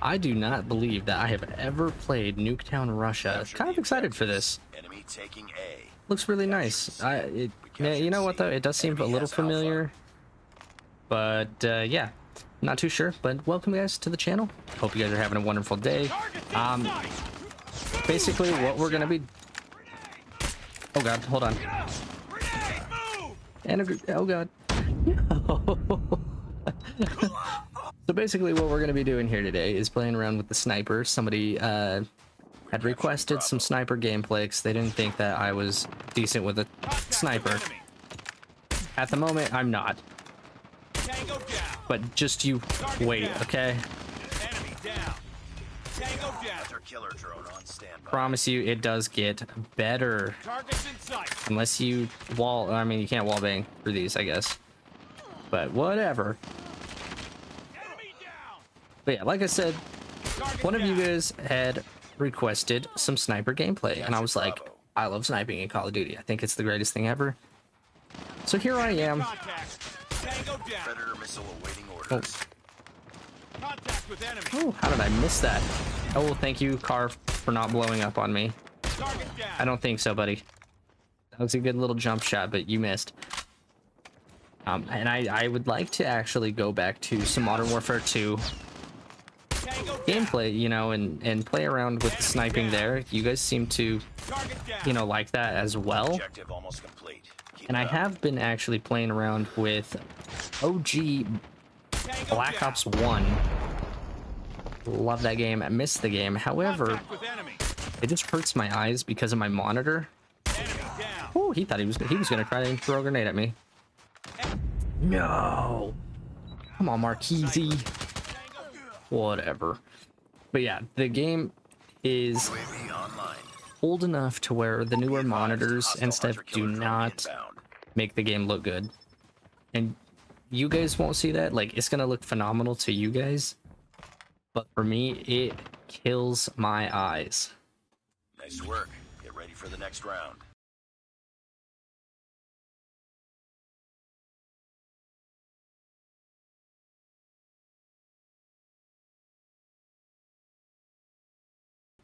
I do not believe that I have ever played Nuketown Russia. Kind of excited for this. Enemy taking A. Looks really nice. I, it, yeah, you know what though? It does seem a little familiar. But uh, yeah, not too sure. But welcome guys to the channel. Hope you guys are having a wonderful day. Um, basically what we're gonna be. Oh god, hold on. And a, oh god. so basically what we're going to be doing here today is playing around with the sniper. Somebody uh, had requested some sniper gameplay because they didn't think that I was decent with a sniper. At the moment, I'm not. But just you wait, okay? Promise you, it does get better. Unless you wall, I mean, you can't wall bang for these, I guess. But whatever. But yeah, like I said, one of you guys had requested some sniper gameplay, and I was like, I love sniping in Call of Duty. I think it's the greatest thing ever. So here I am. Predator missile awaiting orders. Oh, how did I miss that? Oh, thank you, car, for not blowing up on me. I don't think so, buddy. That was a good little jump shot, but you missed. Um, and I, I would like to actually go back to some Modern Warfare 2 gameplay, you know, and, and play around with the sniping there. You guys seem to, you know, like that as well. Objective almost complete. Keep And I have been actually playing around with OG Black Ops 1. Love that game. I missed the game. However, it just hurts my eyes because of my monitor. Oh, he thought he was he was gonna try to throw a grenade at me. No. Come on, Marquise. Whatever. But yeah, the game is old enough to where the newer monitors and stuff do not make the game look good. And you guys won't see that. Like, it's gonna look phenomenal to you guys. But for me, it kills my eyes. Nice work. Get ready for the next round.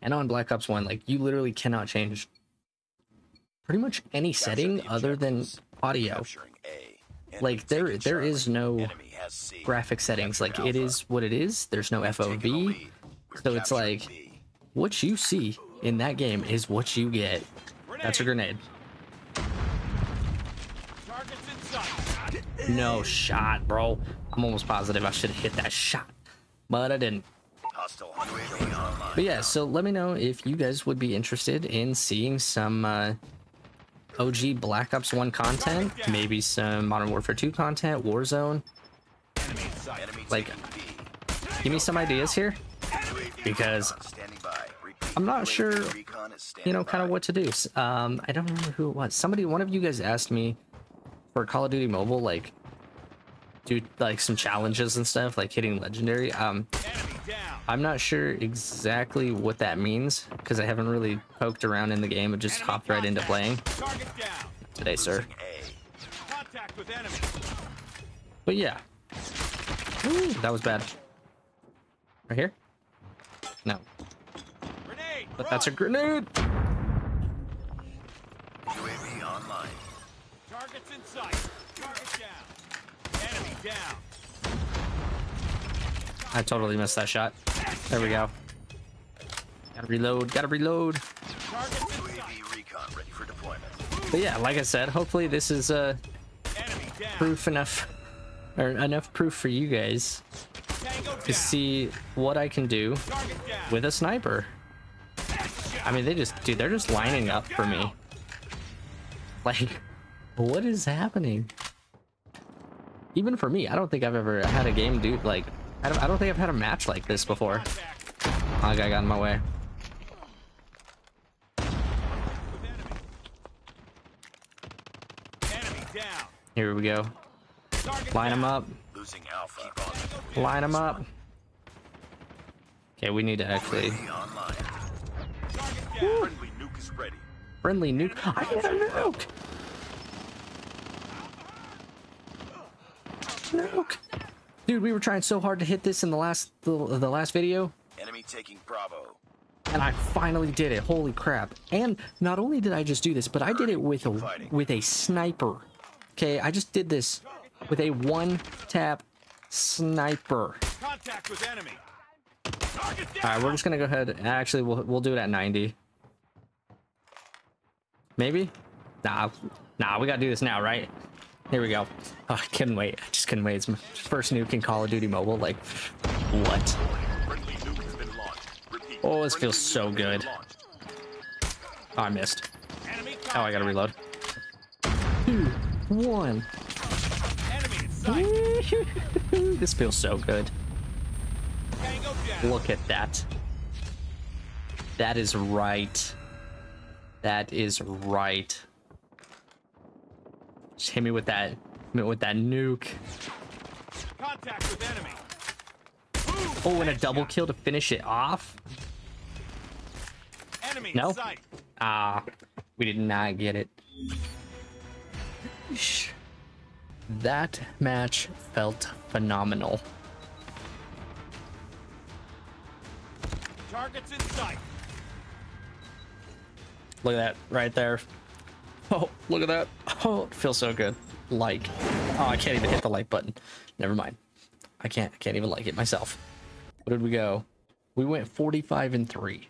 And on Black Ops 1, like, you literally cannot change pretty much any setting other than audio. Like, there there is no Enemy has C. graphic settings. Like, it is what it is. There's no FOV. So it's like-. What you see in that game is what you get. That's a grenade. No shot, bro. I'm almost positive I should have hit that shot, but I didn't. But yeah, so let me know if you guys would be interested in seeing some uh, OG Black Ops 1 content, maybe some Modern Warfare 2 content, Warzone. Like. Give me some ideas here, because I'm not sure, you know, kind of what to do. Um, I don't remember who it was. Somebody, one of you guys asked me for Call of Duty Mobile, like, do like some challenges and stuff, like hitting legendary. Um, I'm not sure exactly what that means because I haven't really poked around in the game and just hopped right into playing today, sir. But yeah, Ooh, that was bad. Right here? No, Grenade, but that's a grenade. UAV online. Targets in sight. Target down. Enemy down. I totally missed that shot. There we go. Gotta reload. Gotta reload. But yeah, like I said, hopefully this is uh, proof enough, or enough proof for you guys to see what I can do with a sniper. I mean, they just, dude, they're just lining up for me. Like, what is happening? Even for me, I don't think I've ever had a game, dude. Like, I don't, I don't think I've had a match like this before. Oh, guy got in my way. Here we go. Line them up. Line them up. Okay, we need to actually friendly nuke. I hit a nuke. Nuke. Dude, we were trying so hard to hit this in the last the, the last video. Enemy taking Bravo. and I finally did it. Holy crap! And not only did I just do this, but I did it with a with a sniper. Okay, I just did this with a one tap sniper. Contact with enemy. Target All down. right, we're just gonna go ahead. And actually, we'll we'll do it at 90. Maybe? Nah, nah. We gotta do this now, right? Here we go. Oh, I couldn't wait. I just couldn't wait. It's my first nuke in Call of Duty Mobile. Like, what? Oh, this feels so good. Oh, I missed. Oh, I gotta reload. Two, one. This feels so good. Look at that. That is right. That is right. Just hit me with that, hit me with that nuke. Contact with enemy. Oh, and a double kill to finish it off. Enemy No. in sight. Ah, we did not get it. That match felt phenomenal. Targets in sight. Look at that right there. Oh, look at that. Oh, it feels so good. Like. Oh, I can't even hit the like button. Never mind. I can't I can't even like it myself. Where did we go? We went 45 and 3.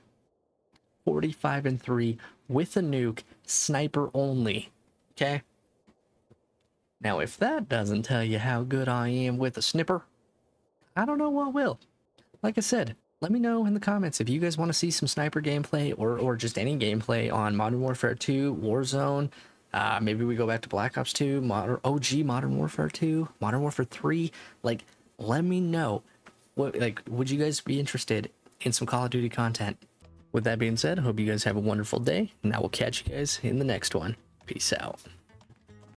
45 and 3 with a nuke, sniper only. Okay? Now if that doesn't tell you how good I am with a snipper, I don't know what will. Like I said, let me know in the comments if you guys want to see some sniper gameplay or or just any gameplay on Modern Warfare 2, Warzone. Uh, maybe we go back to Black Ops 2, Modern OG Modern Warfare 2, Modern Warfare 3. Like, let me know. What like would you guys be interested in some Call of Duty content? With that being said, I hope you guys have a wonderful day, and I will catch you guys in the next one. Peace out.